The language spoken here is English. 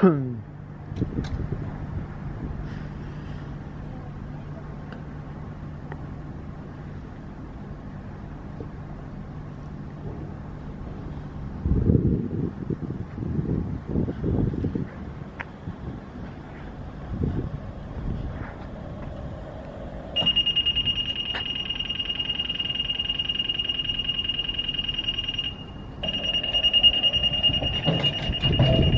Hmm. you